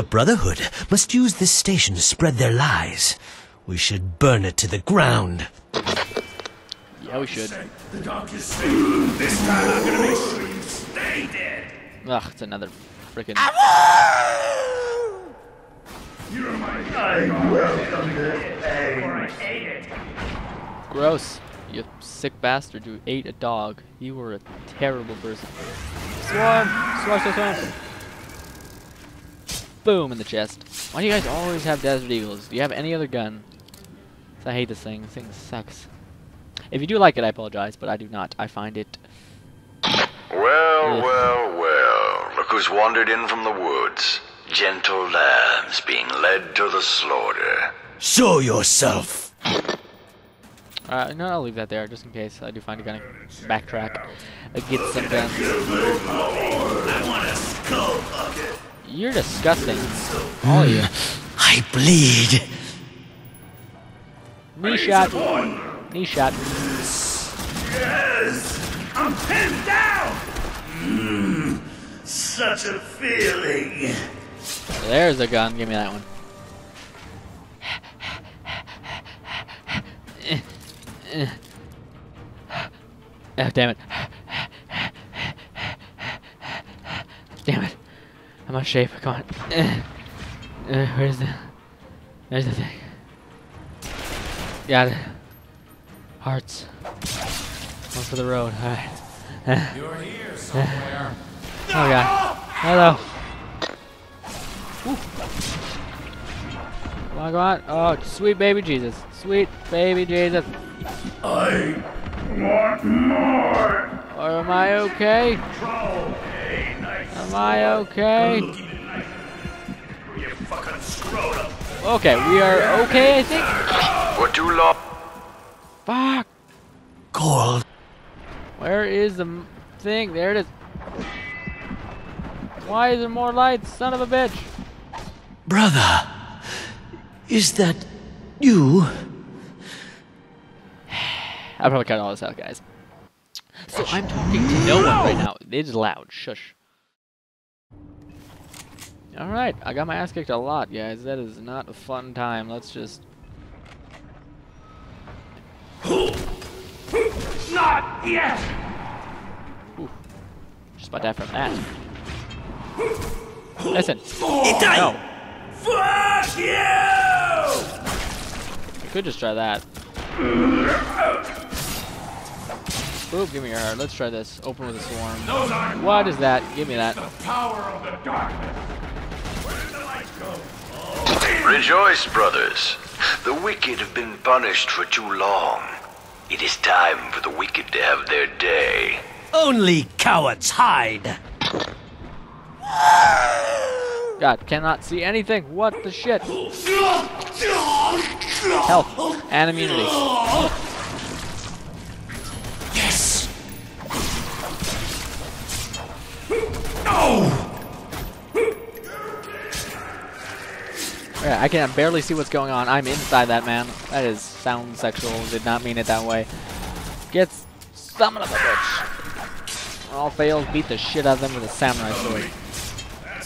The Brotherhood must use this station to spread their lies. We should burn it to the ground. Yeah, we should. The dark is safe. This time I'm gonna make sure you stay dead. Ugh, it's another freaking. You're my I welcome this pain. I hate it. Gross. You sick bastard. You ate a dog. You were a terrible person. Swarm! Swarm, swarm, swarm! Boom in the chest. Why do you guys always have Desert Eagles? Do you have any other gun? I hate this thing. This thing sucks. If you do like it, I apologize, but I do not. I find it. Well, Ugh. well, well. Look who's wandered in from the woods. Gentle lambs being led to the slaughter. Show yourself! Uh, no, I'll leave that there just in case I do find a gun. Backtrack. Uh, get some guns. I want a skull bucket. You're disgusting. All of you. I bleed. Knee shot. Knee shot. Yes! I'm pinned down! Mmm. Such a feeling. There's a gun. Give me that one. Eh, eh. Oh, damn it. Damn it. I'm out of shape. Come on. Uh, where's the... There's the thing. Got it. Hearts. One for the road. Alright. Eh. You're here somewhere. Oh god. Hello. Woo. Come on, come on. Oh, sweet baby Jesus. Sweet baby Jesus. I want more. Or am I okay? Troll. Hey, nice. Am I okay? Keep it nice. You fucking scrotum. Okay, we are okay, I think. For too long. Fuck. Cold. Where is the thing? There it is. Why is there more lights? Son of a bitch. Brother, is that you? I'll probably cut all this out, guys. So I'm talking to no one right now. It is loud. Shush. Alright, I got my ass kicked a lot, guys. That is not a fun time. Let's just... Not yet. Just about die from that. Listen. No. Fuck you! I could just try that. Boop, give me your heart. Let's try this. Open with a swarm. What is that? Give me that. the power of the darkness. Where did the lights go? Rejoice, brothers. The wicked have been punished for too long. It is time for the wicked to have their day. Only cowards hide. God, cannot see anything. What the shit? Health and immunity. Yes. Yeah, I can barely see what's going on. I'm inside that man. That is sound sexual. Did not mean it that way. Gets some of a bitch. All fails, beat the shit out of them with a samurai sword.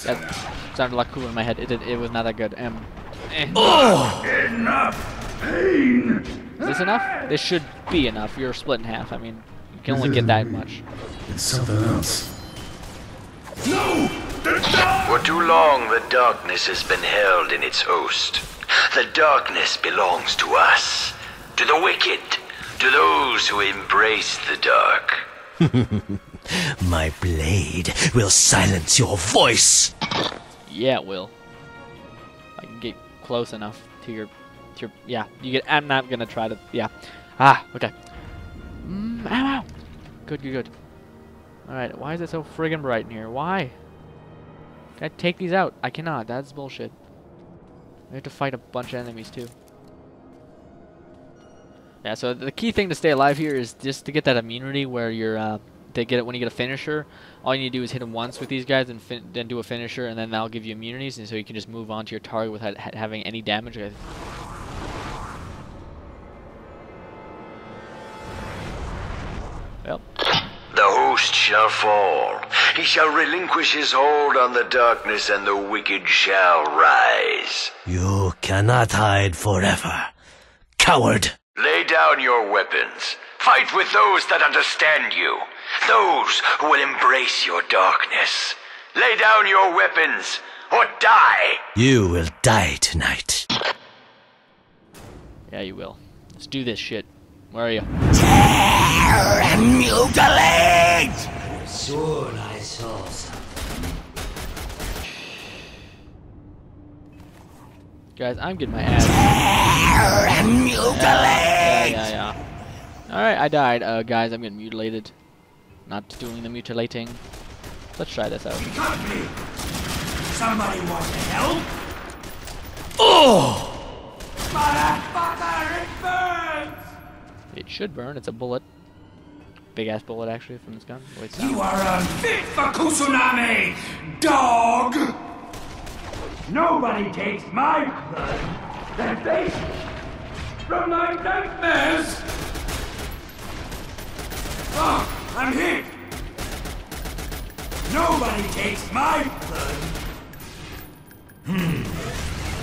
That sounded lot cooler in my head. It did, it was not that good. Um, eh. Enough pain. Is this enough? This should be enough. You're split in half. I mean, you can only get that much. It's something else. No! For too long, the darkness has been held in its host. The darkness belongs to us, to the wicked, to those who embrace the dark. My blade will silence your voice. Yeah, it will. I can get close enough to your, to your. Yeah, you get. I'm not gonna try to. Yeah. Ah, okay. Mm, ow, ow. Good, good, good. All right. Why is it so friggin' bright in here? Why? Can I take these out? I cannot. That's bullshit. We have to fight a bunch of enemies too. Yeah. So the key thing to stay alive here is just to get that immunity where you're. Uh, get it when you get a finisher, all you need to do is hit him once with these guys and then do a finisher, and then that'll give you immunities, and so you can just move on to your target without ha having any damage. Well, shall fall. He shall relinquish his hold on the darkness, and the wicked shall rise. You cannot hide forever. Coward! Lay down your weapons. Fight with those that understand you. Those who will embrace your darkness. Lay down your weapons, or die! You will die tonight. Yeah, you will. Let's do this shit. Where are you? Tear and mutilate! I saw something. Guys, I'm getting my ass. and mutilate! Yeah, yeah, yeah. Alright, I died. Uh, guys, I'm getting mutilated. Not doing the mutilating. Let's try this out. Somebody want to help? Oh! Motherfucker, it burns! It should burn. It's a bullet. Big ass bullet, actually, from this gun. Wait, You are unfit for Kusanagi, dog! Nobody takes my blood that they from my nightmares! Oh, I'm hit! Nobody takes my blood! Hmm.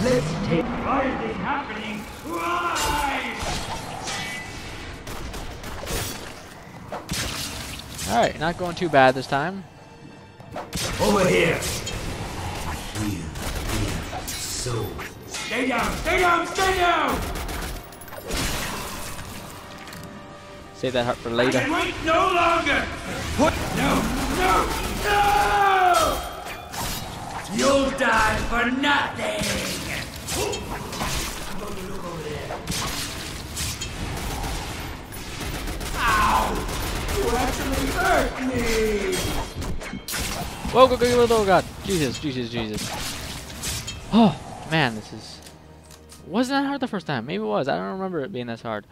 Let's take. Why is this happening? Why? Alright, not going too bad this time. Over here. Feel, feel, soul. Stay down, stay down, stay down! Save that heart for I later. can wait no longer! What? No, no, no! You'll die for nothing! I'm going to look over there. Ow! You actually hurt me! Whoa, go, go, go, go, oh god. Jesus, Jesus, Jesus. Oh, man, this is... Wasn't that hard the first time? Maybe it was. I don't remember it being this hard.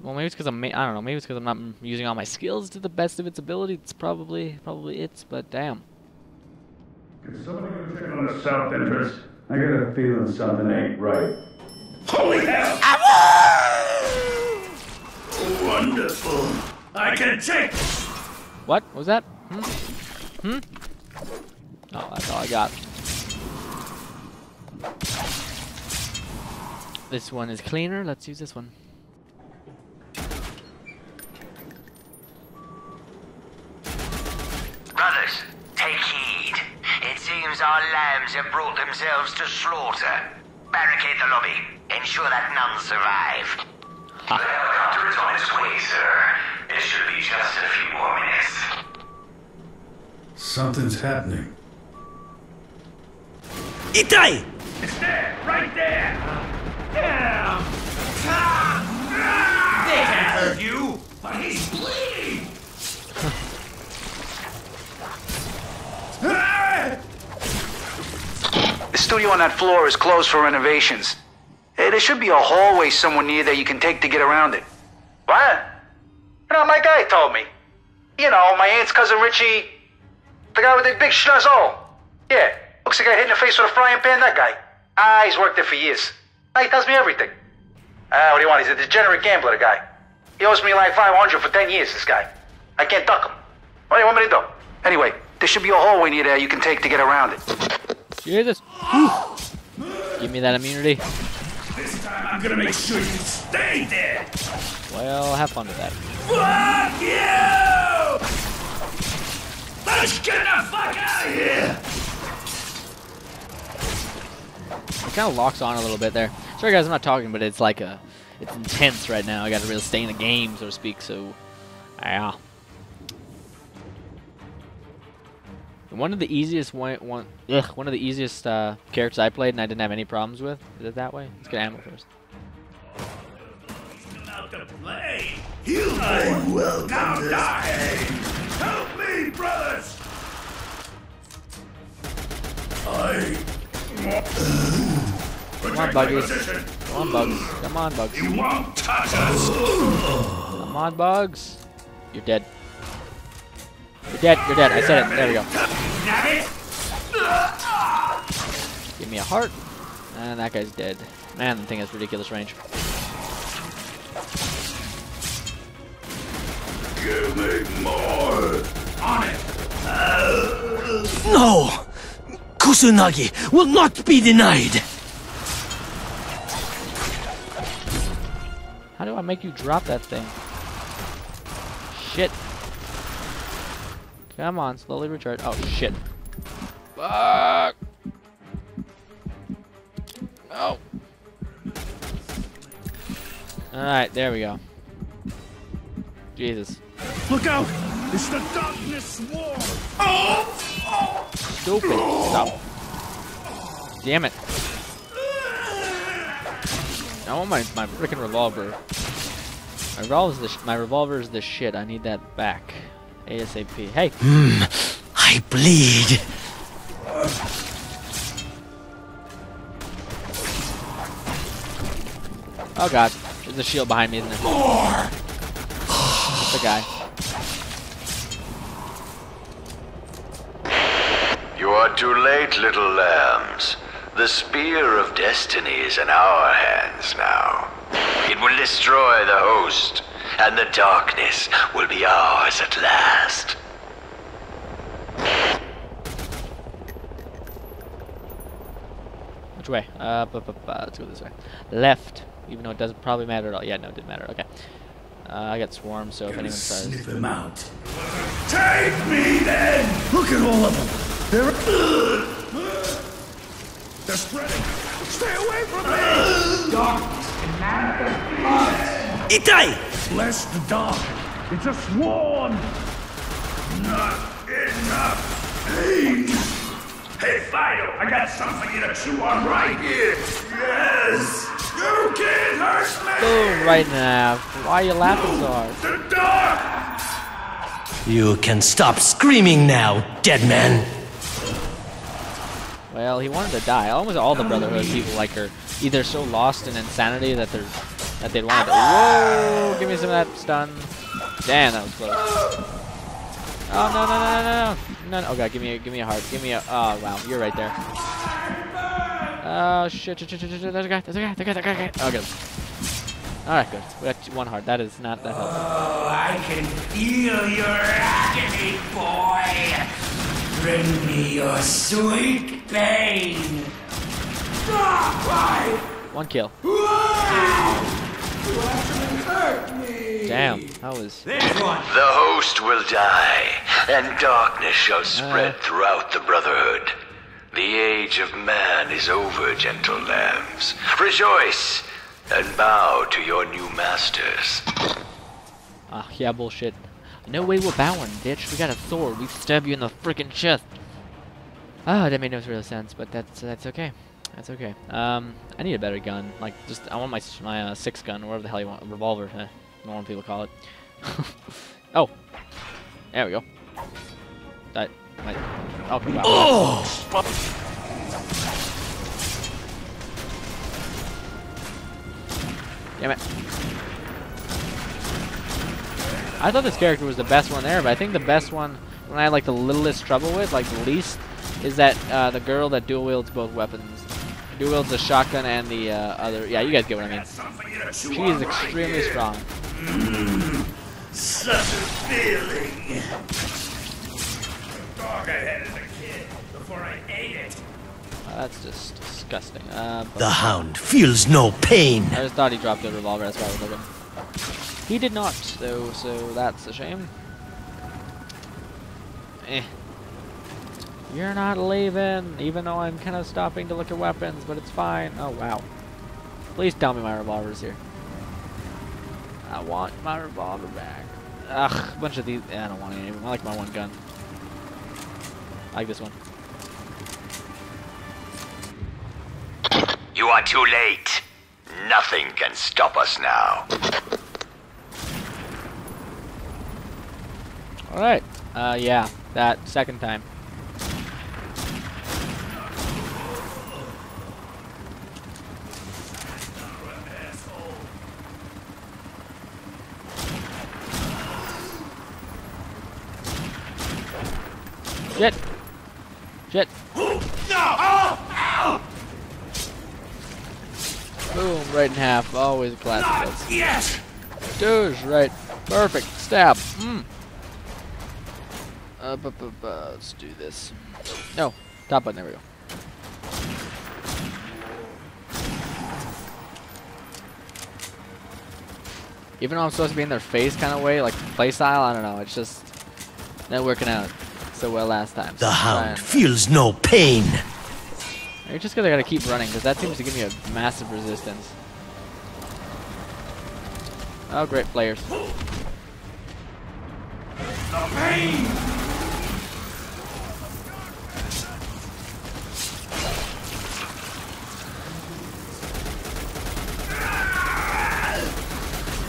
Well, maybe it's because I'm... I don't know. Maybe it's because I'm not using all my skills to the best of its ability. It's probably... Probably it's, but damn. Can somebody go check on the south entrance? I got a feeling something ain't right. Holy hell! Wonderful! I can take What? What was that? Hmm? Hmm? Oh, that's all I got. This one is cleaner. Let's use this one. Brothers, take heed. It seems our lambs have brought themselves to slaughter. Barricade the lobby. Ensure that none survive. The helicopter is on its way, sir. It should be just a few more minutes. Something's happening. Itai! It's there! Right there! Yeah! Ah! They can't hurt you! But he's bleeding! The studio on that floor is closed for renovations. Hey, there should be a hallway somewhere near there you can take to get around it. What? Know, my guy told me. You know, my aunt's cousin Richie. The guy with the big schnozzle. Yeah, looks like I hit in the face with a frying pan, that guy. Ah, he's worked there for years. Ah, he tells me everything. Ah, what do you want? He's a degenerate gambler, the guy. He owes me like 500 for 10 years, this guy. I can't duck him. What do you want me to do? Anyway, there should be a hallway near there you can take to get around it. Jesus. Whew. Give me that immunity. This time I'm gonna make sure you stay there! Well, have fun with that. Fuck you! Let's get the fuck out of here! It kind of locks on a little bit there. Sorry guys, I'm not talking, but it's like a, it's intense right now. I got to really stay in the game, so to speak. So, yeah. One of the easiest one, one, ugh, one of the easiest uh, characters I played, and I didn't have any problems with. Is it that way? Let's get ammo first. Come to play! You will now die! Help me, brothers! I... Come on, Buggies. Come on, Bugs. Come on, Bugs. You won't touch us! Come on, Bugs. You're dead. You're dead. You're dead. I said it. There we go. Give me a heart. And that guy's dead. Man, the thing has ridiculous range. Give me more! On it! No! Kusanagi will not be denied! How do I make you drop that thing? Shit. Come on, slowly recharge. Oh, shit. Fuck! No! Alright, there we go. Jesus. Look out! It's the darkness swarm! Stupid. Stop. Damn it. I want my, my freaking revolver. My revolver is the sh- my revolver is the shit. I need that back. ASAP. Hey, hmm, I bleed. oh god, there's a shield behind me, isn't there? More. It's the guy. You are too late, little lambs. The spear of destiny is in our hands now. It will destroy the host, and the darkness will be ours at last. Which way? Uh, let's go this way. Left. Even though it doesn't probably matter at all. Yeah, no, it didn't matter. Okay. Uh, I got swarmed, so if anyone tries. Sniff them out. Take me then! Look at all of them! They're... They're spreading! Stay away from me! Darkness can manifest Itai! Bless the dark. It's a swarm! Not enough pain! Hey, Fido, I got something for you to chew on right here! Yes! You can't hurt me! Boom, right now. Why are you laughing so hard? The dark! You can stop screaming now, dead man. Well, he wanted to die. Almost all the Brotherhood people like are either so lost in insanity that they're that they to. Whoa! Give me some of that stun. Damn, that was close. Oh no no no no no no! Oh god, give me a give me a heart. Give me a. Oh wow, you're right there. Oh shit! shit, shit, shit, shit, There's a guy. There's a guy. There's a guy. There's a guy. Oh good. All right, good. We got one heart. That is not that helpful. Oh, I can feel your agony, boy! Bring me your sweet pain! One kill. why? Damn, that was. This! The host will die, and darkness shall spread Uh. throughout the Brotherhood. The age of man is over, gentle lambs. Rejoice and bow to your new masters. Ah, yeah, bullshit. No way we're bowing, bitch. We got a sword. We stab you in the freaking chest. Ah, that made no real sense, but that's that's okay. That's okay. Um, I need a better gun. Like, just I want my my uh, six gun, or whatever the hell you want, revolver. Eh, normal people call it. oh, there we go. That might. Oh, wow. Oh! Damn it. I thought this character was the best one there, but I think the best one, when I had like the littlest trouble with, like the least, is that uh, the girl that dual wields both weapons. Dual wields the shotgun and the uh, other. Yeah, you guys get what I mean. Something for you to chew She is extremely here. strong. Such a feeling! Dog I had as a kid before I ate it. Uh, that's just disgusting. Uh, but The hound feels no pain. I just thought he dropped the revolver. That's why I was looking. He did not, though, so that's a shame. Eh. You're not leaving, even though I'm kind of stopping to look at weapons, but it's fine. Oh, wow. Please tell me my revolver's here. I want my revolver back. Ugh, a bunch of these. I don't want any of them. I like my one gun. I like this one. You are too late. Nothing can stop us now. Alright. Uh, yeah. That second time. Shit. Shit. Boom, right in half. Always a classic. Yes! Douche, right. Perfect. Stab. Mm. Uh, bu- bu- bu- let's do this. No, top button. There we go. Even though I'm supposed to be in their face kind of way, like playstyle, I don't know. It's just not working out so well last time. The So hound trying- feels no pain. You're just gonna gotta keep running because that seems to give me a massive resistance. Oh, great players. The pain!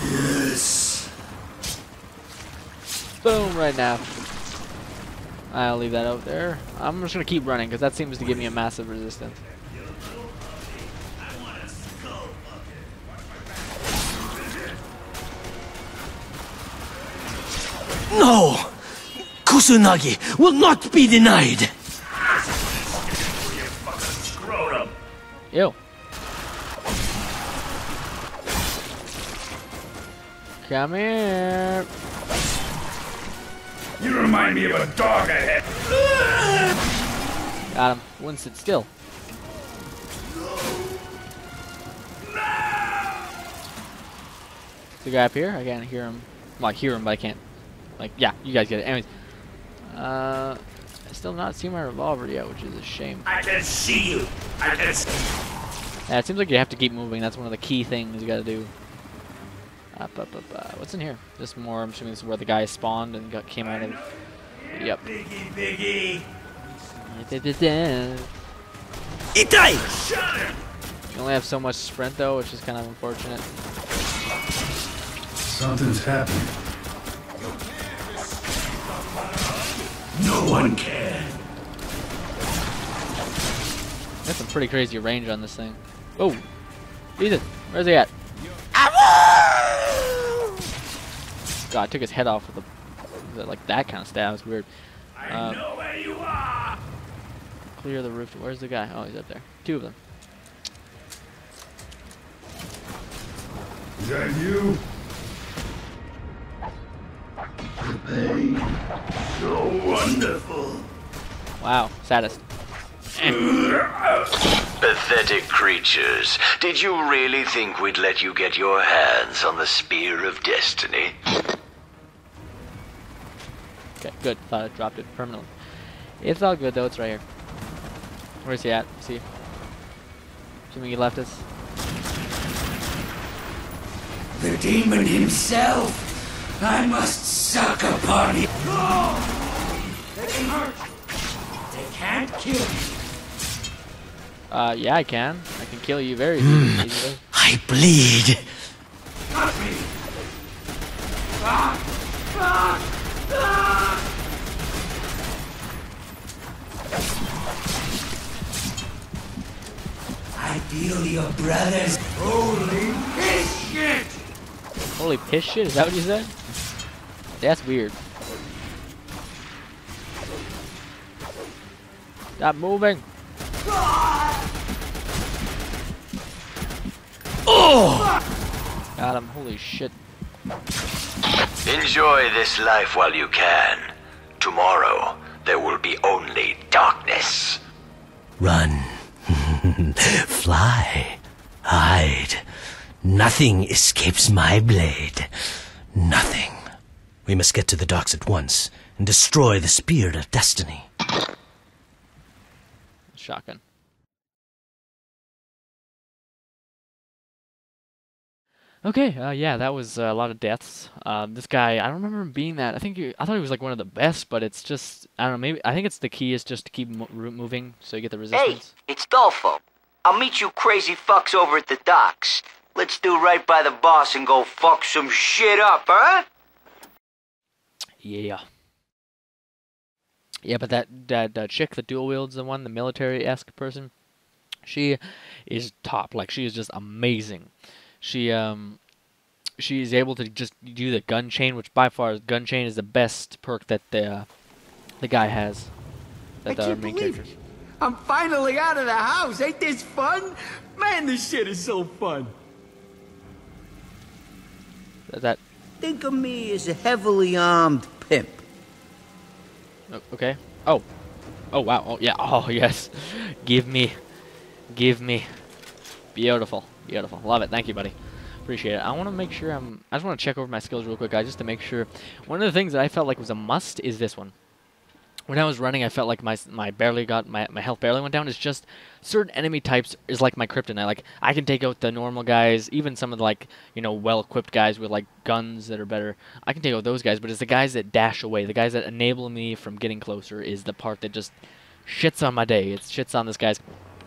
Yes. Boom, right now. I'll leave that out there. I'm just gonna keep running because that seems to give me a massive resistance. No! Kusanagi will not be denied! Ew. Come here. You remind me of a dog I had. Got him. Wouldn't sit still. The guy up here, I can't hear him. Well, I hear him, but I can't. Like, yeah, you guys get it. Anyways, uh, I still not seen my revolver yet, which is a shame. I can see you. I can see. Yeah, it seems like you have to keep moving. That's one of the key things you gotta do. Up, up, up, uh, what's in here? Just more. I'm assuming this is where the guy spawned and got came out of. Yep. Biggie, biggie. You Itai! only have so much sprint though, which is kind of unfortunate. Something's happening. No one can. That's some pretty crazy range on this thing. Oh, Ethan, where's he at? God, I took his head off with a- like that kind of stab. It's weird. I Um, know where you are. Clear the roof. Where's the guy? Oh, he's up there. Two of them. Is that you? The pain. So wonderful. Wow, saddest. Pathetic creatures. Did you really think we'd let you get your hands on the Spear of Destiny? Okay, good. Thought I dropped it permanently. It's all good though. It's right here. Where's he at? See. Assuming he left us. The demon himself. I must suck upon him. No! They can hurt. They can't kill me. Uh, yeah, I can. I can kill you very easily. easily. I bleed. Got me. Ah! Ah! Ah! I feel your brother's holy piss shit! Holy piss shit, is that what you said? That's weird. Stop moving. Oh! Got him. Holy shit. Enjoy this life while you can. Tomorrow, there will be only darkness. Run. Fly. Hide. Nothing escapes my blade. Nothing. We must get to the docks at once and destroy the Spear of Destiny. Shotgun. Okay, uh, yeah, that was uh, a lot of deaths. Um, this guy, I don't remember him being that. I think he, I thought he was like one of the best, but it's just I don't know. Maybe I think it's the key is just to keep mo- moving so you get the resistance. Hey, it's Dolfo. I'll meet you crazy fucks over at the docks. Let's do right by the boss and go fuck some shit up, huh? Yeah. Yeah, but that that uh, chick, the dual wields, the one, the military esque person, she is top. Like she is just amazing. She um she is able to just do the gun chain, which by far gun chain is the best perk that the uh, the guy has. That I the can't main believe character. it. I'm finally out of the house. Ain't this fun? Man, this shit is so fun. That, that Think of me as a heavily armed pimp. Okay. Oh. Oh wow. Oh yeah. Oh yes. Give me. Give me. Beautiful. Beautiful. Love it. Thank you, buddy. Appreciate it. I want to make sure I'm. I just want to check over my skills real quick, guys, just to make sure. One of the things that I felt like was a must is this one. When I was running, I felt like my my barely got my my health barely went down. It's just certain enemy types is like my kryptonite. Like I can take out the normal guys, even some of the like you know well equipped guys with like guns that are better. I can take out those guys, but it's the guys that dash away, the guys that enable me from getting closer is the part that just shits on my day. It shits on this guy's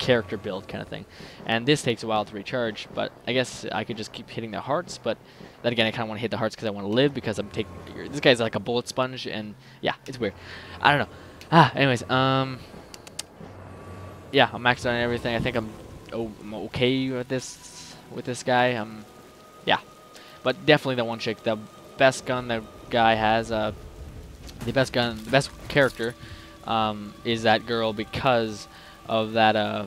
character build kind of thing. And this takes a while to recharge, but I guess I could just keep hitting the hearts. But then again, I kind of want to hit the hearts because I want to live because I'm taking. This guy's like a bullet sponge, and yeah, it's weird. I don't know. Ah, anyways, um, yeah, I'm maxed on everything. I think I'm, oh, I'm okay with this with this guy. Um, yeah, but definitely the one chick, the best gun the guy has. Uh, the best gun, the best character, um, is that girl because of that. Uh,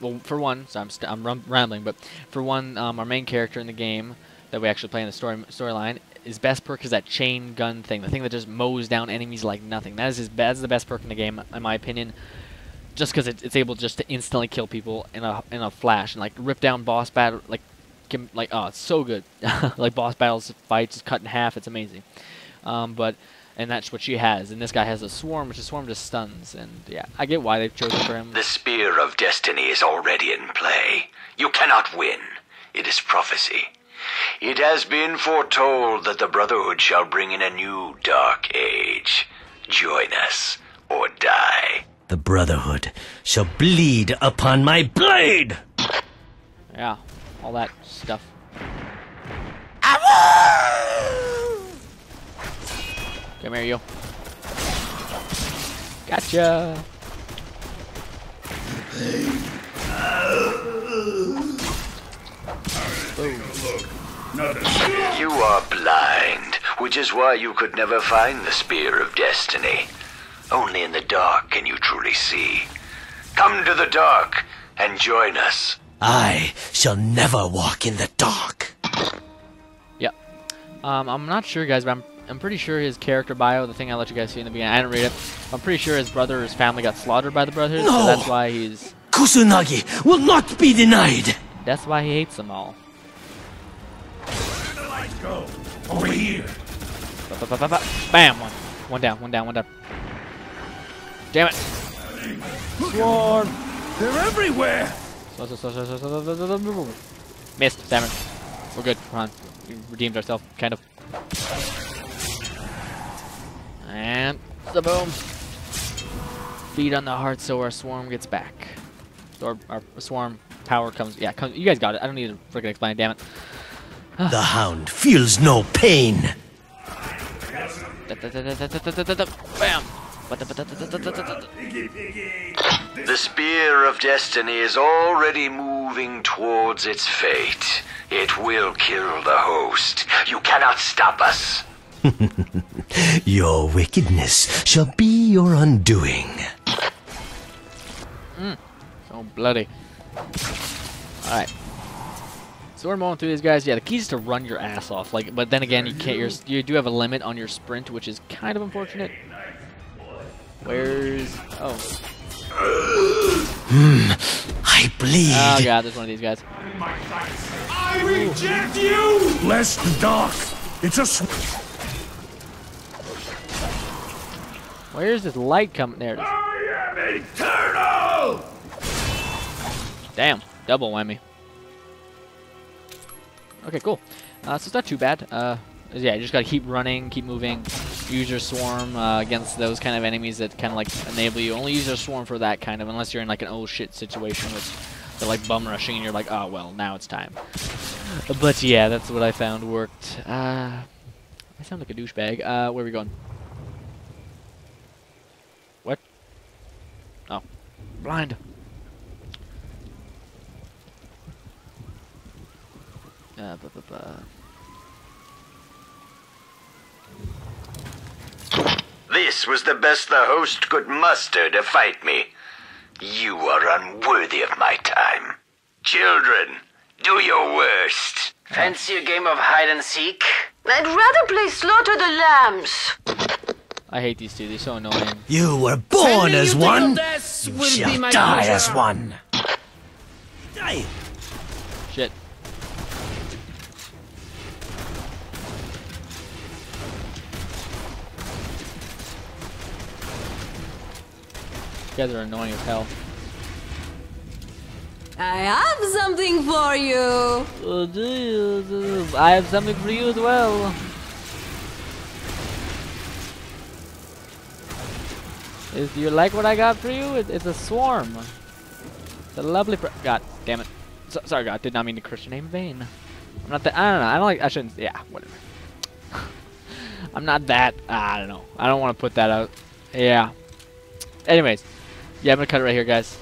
well, for one, so I'm st- I'm rambling, but for one, um, our main character in the game that we actually play in the story storyline, his best perk is that chain gun thing, the thing that just mows down enemies like nothing. That is his that's the best perk in the game, in my opinion. Just because it, it's able just to instantly kill people in a in a flash and like rip down boss battle like give, like oh it's so good like boss battles fights is cut in half it's amazing um, but and that's what she has and this guy has a swarm which a swarm just stuns and yeah I get why they've chosen for him The Spear of Destiny is already in play. You cannot win. It is prophecy. It has been foretold that the Brotherhood shall bring in a new dark age. Join us or die. The Brotherhood shall bleed upon my blade! yeah all that stuff come here you gotcha You are blind, which is why you could never find the Spear of Destiny. Only in the dark can you truly see. Come to the dark and join us. I shall never walk in the dark. Yep. Um, I'm not sure, guys, but I'm, I'm pretty sure his character bio, the thing I let you guys see in the beginning, I didn't read it. I'm pretty sure his brother or his family got slaughtered by the brothers, no! so that's why he's... Kusanagi will not be denied! That's why he hates them all. Where the lights go? Over here! Bam! One. one down, one down, one down. Damn it! Swarm! They're everywhere! Missed, damn it. We're good, Ron. We redeemed ourselves, kind of. And the boom. Feed on the heart so our swarm gets back. So our, our swarm power comes. Yeah, comes, you guys got it. I don't need to freaking explain. Damn it. the hound feels no pain. Bam. The spear of destiny is already moving towards its fate. It will kill the host. You cannot stop us. Your wickedness shall be your undoing. Mm, so bloody. Alright. So we're mowing through these guys. Yeah, the key is to run your ass off. Like, but then again, you can't. You're, you do have a limit on your sprint, which is kind of unfortunate. Where's? Oh, hmm, I bleed. oh god, there's one of these guys. I reject you. Bless the dark. It's a. Sw- Where's this light coming? There it is. I am eternal. Damn, double whammy. Okay, cool. Uh, so it's not too bad. Uh, yeah, you just gotta keep running, keep moving. Use your swarm uh, against those kind of enemies that kind of like enable you. Only use your swarm for that kind of, unless you're in like an oh shit situation, which they're like bum rushing and you're like, oh well, now it's time. But yeah, that's what I found worked. Uh, I sound like a douchebag. Uh, where are we going? Oh, blind. Uh, This was the best the host could muster to fight me. You are unworthy of my time. Children, do your worst. Fancy a game of hide and seek? I'd rather play Slaughter the Lambs. I hate these two. They're so annoying. You were born Sending as you to one. Your deaths You will be shall my die pleasure. as one. Die. Shit. You guys are annoying as hell. I have something for you. Oh, do you? I have something for you as well. Is do you like what I got for you? It, it's a swarm. It's a lovely. God damn it. So, sorry, God. Did not mean to curse your name in vain. I'm not that. I don't know. I don't like. I shouldn't. Yeah, whatever. I'm not that. I don't know. I don't want to put that out. Yeah. Anyways, yeah, I'm gonna cut it right here, guys.